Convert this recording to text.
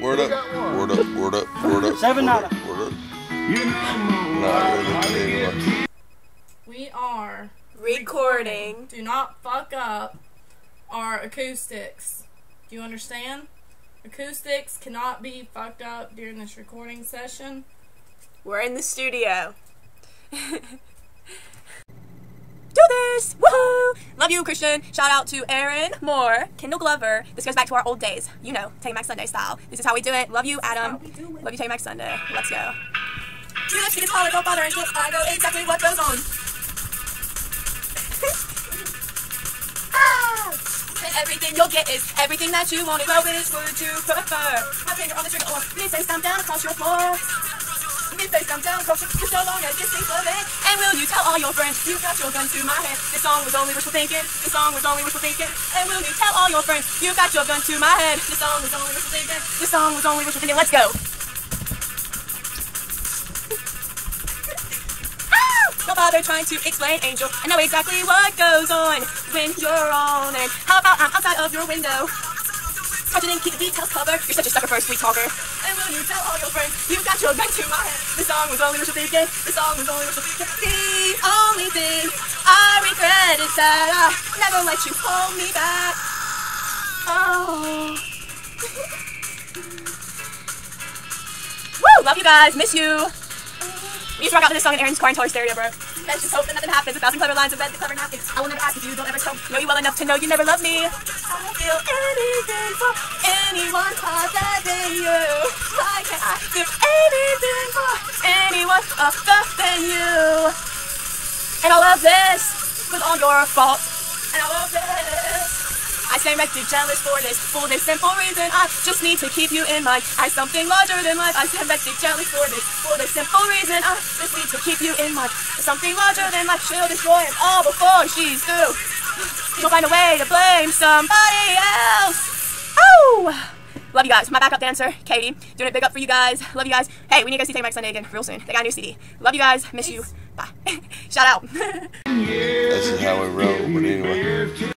Word up. Word up. Word up. Word up. Seven word nada. up, Word up. Not really. Anyway. We are Recording. Do not fuck up our acoustics. Do you understand? Acoustics cannot be fucked up during this recording session. We're in the studio. Do this! Woohoo! Love you, Christian. Shout out to Erin Moore, Kendall Glover. This goes back to our old days. You know, Take Back Sunday style. This is how we do it. Love you, Adam. Love you, Take Back Sunday. Let's go. Do this because Paula don't bother and I know exactly what goes on. And everything you'll get is everything that you want. Well, which would you prefer? My finger on the trigger or me face down across your floor. Me face down across your so long as this thing's loving. And will you tell all your friends you got your gun to my head? This song was only wishful thinking. This song was only wishful thinking. And will you tell all your friends you got your gun to my head? This song was only wishful thinking. This song was only wishful thinking. Let's go. Ah! Don't bother trying to explain, Angel. I know exactly what goes on when you're on. And how about I'm outside of your window? And keep the details covered. You're such a sucker for a sweet talker. And will you tell all your friends you've got your gun to my head? This song was only wishful thinking. This song was only wishful thinking. The only thing I regret is that I never let you hold me back. Oh. Woo! Love you guys. Miss you. We to rock out to this song in Erin's car and tell stereo, bro. Let's just hope that nothing happens. A thousand clever lines of bed, the clever napkins. I will never ask if you don't ever tell. Know you well enough to know you never loved me. I feel anything for anyone other than you. Why can't I do anything for anyone other than you? And all of this was all your fault. And all of this. I stand rected jealous for this, for this simple reason. I just need to keep you in mind as something larger than life. I stand rected jealous for this, for this simple reason. I just need to keep you in mind something larger than life. She'll destroy it all before she's through. She'll find a way to blame somebody else. Oh! Love you guys. My backup dancer, Katie. Doing it big up for you guys. Love you guys. Hey, we need to go see Take Back Sunday again real soon. They got a new CD. Love you guys. Miss you. Bye. Shout out. This is how we roll. But anyway.